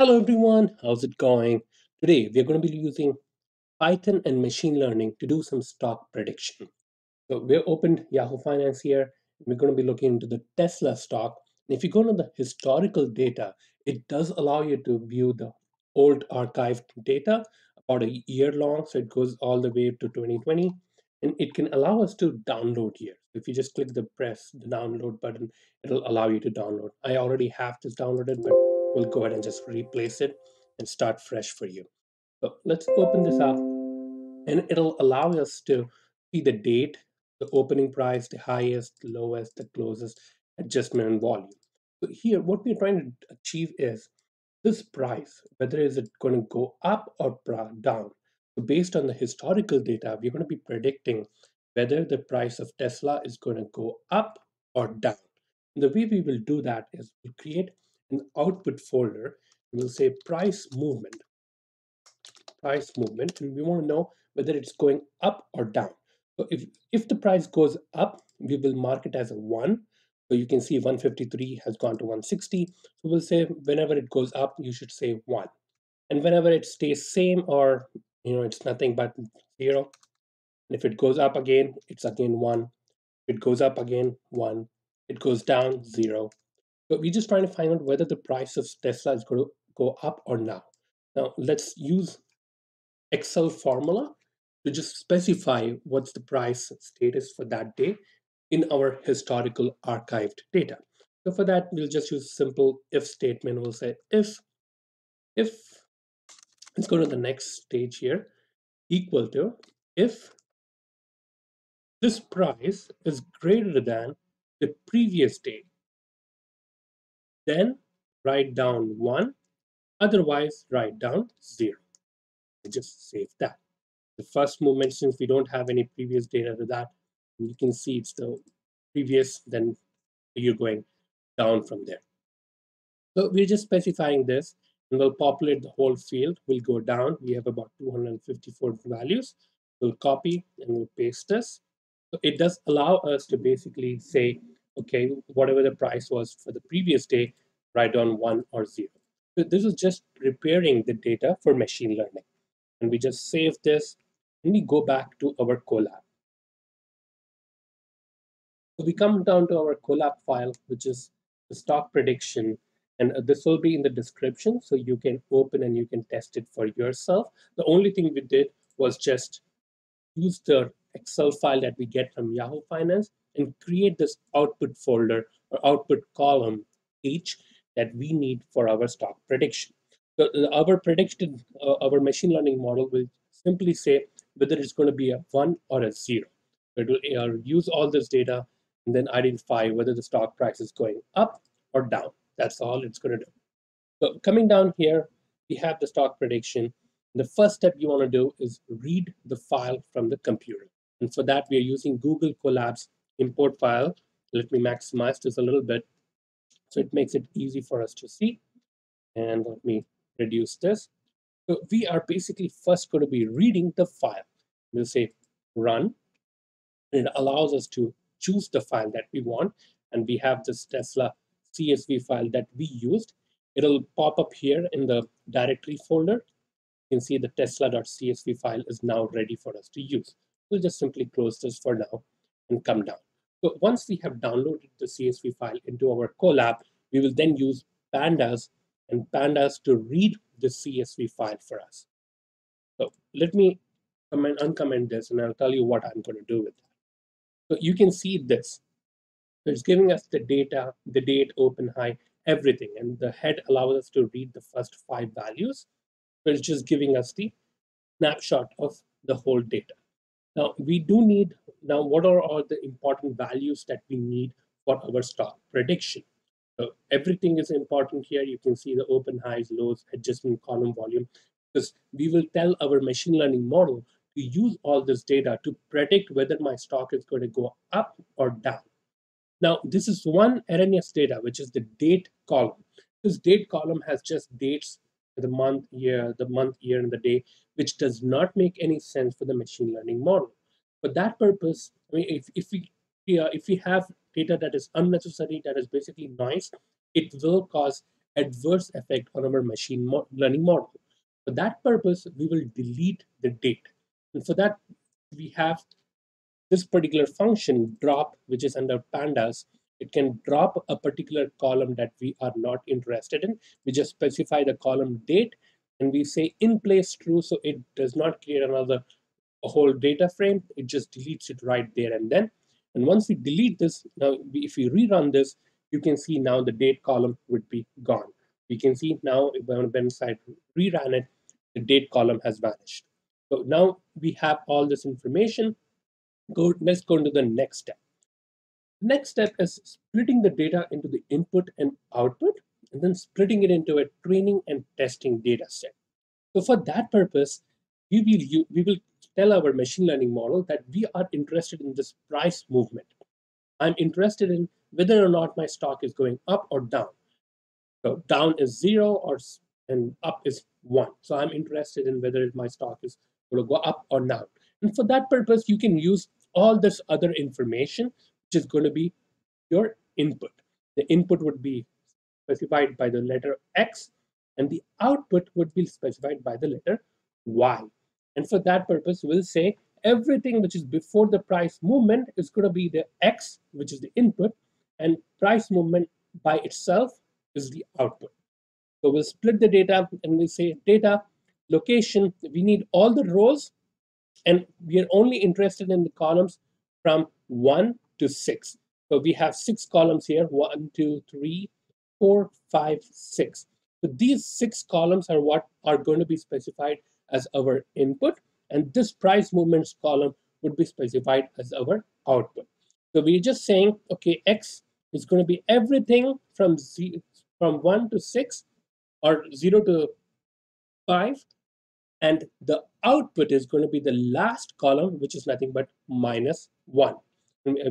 Hello everyone, how's it going? Today we are going to be using Python and machine learning to do some stock prediction. So we opened Yahoo Finance here. We're going to be looking into the Tesla stock. And if you go to the historical data, it does allow you to view the old archived data about a year long. So it goes all the way to 2020. And it can allow us to download here. If you just click the press the download button, it'll allow you to download. I already have this downloaded, but we'll go ahead and just replace it and start fresh for you. So let's open this up and it'll allow us to see the date, the opening price, the highest, the lowest, the closest, adjustment and volume. So here, what we're trying to achieve is this price, whether is it going to go up or down. So based on the historical data, we're going to be predicting whether the price of Tesla is going to go up or down. And the way we will do that is we'll create an output folder. We'll say price movement, price movement, and we want to know whether it's going up or down. So if, if the price goes up, we will mark it as a 1. So you can see 153 has gone to 160. So we'll say whenever it goes up, you should say 1. And whenever it stays same or, you know, it's nothing but 0. And if it goes up again, it's again 1. It goes up again, 1. It goes down, 0. But we're just trying to find out whether the price of Tesla is going to go up or now. Now let's use Excel formula to just specify what's the price status for that day in our historical archived data. So for that, we'll just use simple if statement. We'll say if, if, let's go to the next stage here, equal to if this price is greater than the previous day then write down 1, otherwise write down 0. Just save that. The first movement, since we don't have any previous data to that, you can see it's the previous, then you're going down from there. So we're just specifying this and we'll populate the whole field. We'll go down. We have about 254 values. We'll copy and we'll paste this. So it does allow us to basically say okay, whatever the price was for the previous day, write down one or zero. So this is just preparing the data for machine learning. And we just save this and we go back to our Colab. So we come down to our Colab file, which is the stock prediction. And uh, this will be in the description, so you can open and you can test it for yourself. The only thing we did was just use the Excel file that we get from Yahoo Finance and create this output folder or output column each that we need for our stock prediction. So our prediction, uh, our machine learning model will simply say whether it's going to be a one or a zero. It will uh, use all this data and then identify whether the stock price is going up or down. That's all it's going to do. So coming down here, we have the stock prediction. The first step you want to do is read the file from the computer. And for that, we are using Google Colabs import file. Let me maximize this a little bit so it makes it easy for us to see. And let me reduce this. So we are basically first going to be reading the file. We'll say run. And it allows us to choose the file that we want. And we have this Tesla CSV file that we used. It'll pop up here in the directory folder. You can see the tesla.csv file is now ready for us to use. We'll just simply close this for now and come down. So once we have downloaded the CSV file into our Colab, we will then use pandas and pandas to read the CSV file for us. So let me comment, uncomment this and I'll tell you what I'm going to do with that. So you can see this. It's giving us the data, the date, open, high, everything. And the head allows us to read the first five values. It's just giving us the snapshot of the whole data. Now we do need, now what are all the important values that we need for our stock prediction? So everything is important here. You can see the open highs, lows, adjustment column volume, because we will tell our machine learning model to use all this data to predict whether my stock is going to go up or down. Now, this is one erroneous data, which is the date column. This date column has just dates the month, year, the month, year, and the day, which does not make any sense for the machine learning model. For that purpose, I mean, if, if we uh, if we have data that is unnecessary, that is basically noise, it will cause adverse effect on our machine mo learning model. For that purpose, we will delete the date. And for that, we have this particular function drop, which is under pandas. It can drop a particular column that we are not interested in. We just specify the column date and we say in place true. So it does not create another whole data frame. It just deletes it right there and then. And once we delete this, now if we rerun this, you can see now the date column would be gone. We can see now when I reran it, the date column has vanished. So now we have all this information. Go, let's go into the next step. Next step is splitting the data into the input and output, and then splitting it into a training and testing data set. So for that purpose, we will, we will tell our machine learning model that we are interested in this price movement. I'm interested in whether or not my stock is going up or down. So down is zero or and up is one. So I'm interested in whether my stock is going to go up or down. And for that purpose, you can use all this other information, which is going to be your input. The input would be specified by the letter X, and the output would be specified by the letter Y. And for that purpose, we'll say everything which is before the price movement is going to be the X, which is the input, and price movement by itself is the output. So we'll split the data and we'll say data, location, we need all the rows and we are only interested in the columns from 1 to 6. So we have six columns here, one, two, three, four, five, six. So these six columns are what are going to be specified as our input. And this price movements column would be specified as our output. So we're just saying, okay, X is going to be everything from, z from 1 to 6 or 0 to 5 and the output is going to be the last column which is nothing but minus 1 and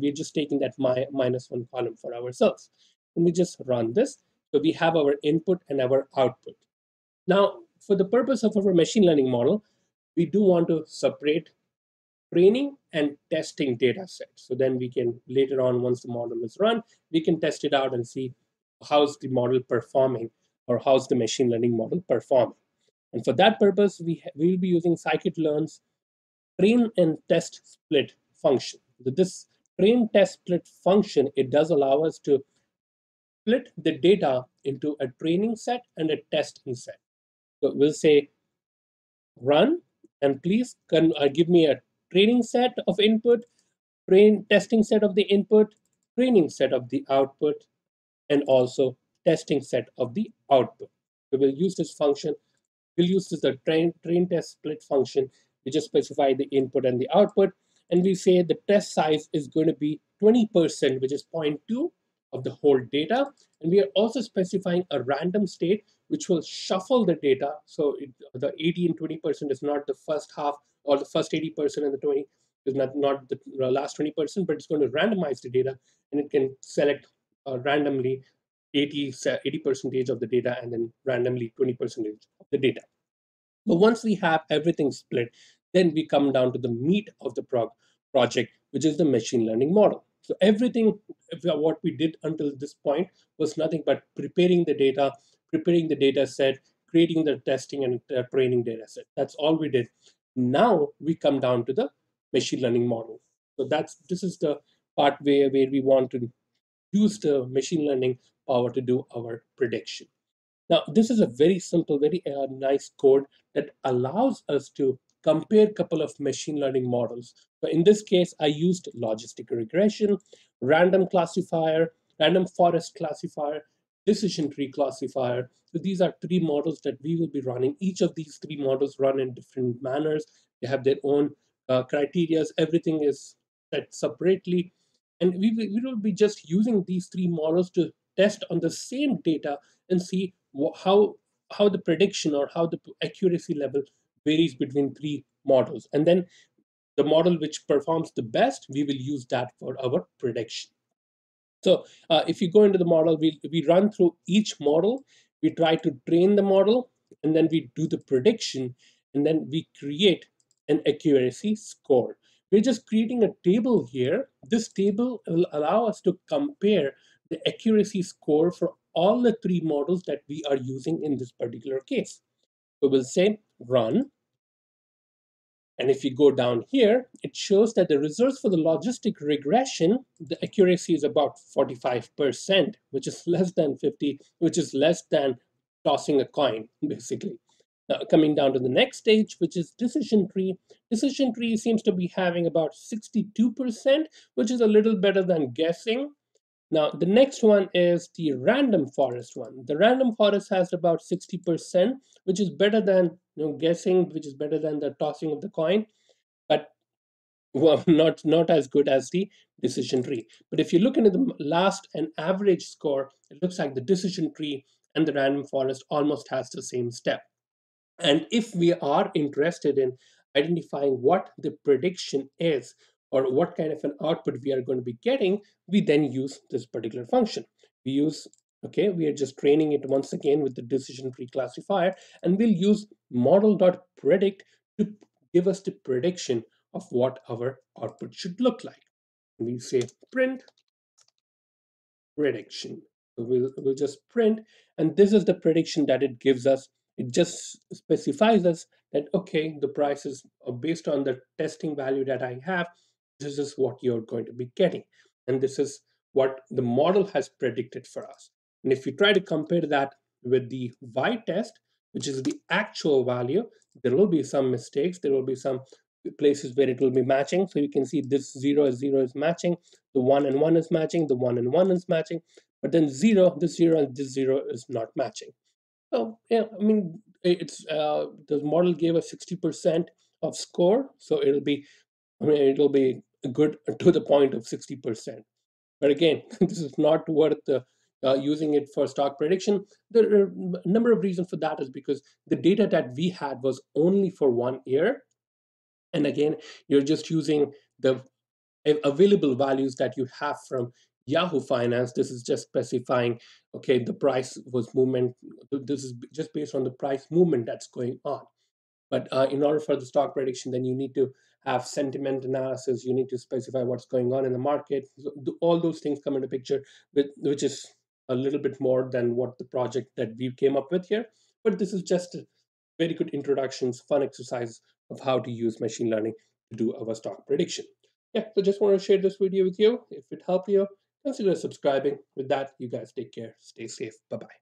we're just taking that mi minus 1 column for ourselves. And we just run this. So we have our input and our output. Now for the purpose of our machine learning model we do want to separate training and testing data sets so then we can later on once the model is run we can test it out and see how's the model performing or how's the machine learning model performing. And for that purpose, we, we will be using scikit-learn's train and test split function. This train test split function, it does allow us to split the data into a training set and a testing set. So we'll say run and please can uh, give me a training set of input, train testing set of the input, training set of the output, and also testing set of the output. We will use this function We'll use this the train, train test split function. We just specify the input and the output. And we say the test size is going to be 20%, which is 0.2 of the whole data. And we are also specifying a random state, which will shuffle the data. So it, the 80 and 20% is not the first half or the first 80% and the 20 is not, not the last 20%, but it's going to randomize the data and it can select uh, randomly 80 percentage of the data and then randomly 20 percentage of the data but once we have everything split then we come down to the meat of the project which is the machine learning model. So everything what we did until this point was nothing but preparing the data preparing the data set creating the testing and uh, training data set. That's all we did. Now we come down to the machine learning model. So that's this is the part where, where we want to use the machine learning power to do our prediction. Now, this is a very simple, very uh, nice code that allows us to compare a couple of machine learning models. So in this case, I used logistic regression, random classifier, random forest classifier, decision tree classifier. So these are three models that we will be running. Each of these three models run in different manners. They have their own uh, criteria. Everything is set separately. And we, we will be just using these three models to test on the same data and see how how the prediction or how the accuracy level varies between three models. And then the model which performs the best, we will use that for our prediction. So uh, if you go into the model, we, we run through each model, we try to train the model, and then we do the prediction, and then we create an accuracy score. We're just creating a table here. This table will allow us to compare the accuracy score for all the three models that we are using in this particular case. We will say run. And if you go down here, it shows that the results for the logistic regression, the accuracy is about 45%, which is less than 50, which is less than tossing a coin, basically. Now, coming down to the next stage, which is decision tree. Decision tree seems to be having about 62%, which is a little better than guessing. Now, the next one is the random forest one. The random forest has about 60%, which is better than you know, guessing, which is better than the tossing of the coin, but well, not, not as good as the decision tree. But if you look into the last and average score, it looks like the decision tree and the random forest almost has the same step. And if we are interested in identifying what the prediction is or what kind of an output we are going to be getting, we then use this particular function. We use, okay, we are just training it once again with the decision tree classifier, and we'll use model.predict to give us the prediction of what our output should look like. We say print prediction. We'll, we'll just print, and this is the prediction that it gives us it just specifies us that, okay, the prices are based on the testing value that I have. This is what you're going to be getting. And this is what the model has predicted for us. And if you try to compare that with the Y test, which is the actual value, there will be some mistakes. There will be some places where it will be matching. So you can see this zero is zero is matching, the one and one is matching, the one and one is matching, but then zero, this zero and this zero is not matching. So yeah, I mean, it's uh, the model gave us 60% of score, so it'll be, I mean, it'll be good to the point of 60%. But again, this is not worth the, uh, using it for stock prediction. There are a number of reasons for that is because the data that we had was only for one year. And again, you're just using the available values that you have from Yahoo Finance, this is just specifying, okay, the price was movement. This is just based on the price movement that's going on. But uh, in order for the stock prediction, then you need to have sentiment analysis. You need to specify what's going on in the market. So all those things come into picture, which is a little bit more than what the project that we came up with here. But this is just a very good introductions, fun exercise of how to use machine learning to do our stock prediction. Yeah, so just want to share this video with you. If it helped you, consider subscribing. With that, you guys take care. Stay safe. Bye bye.